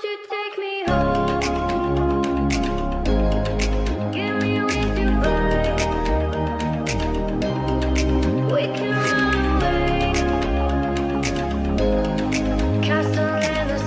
You take me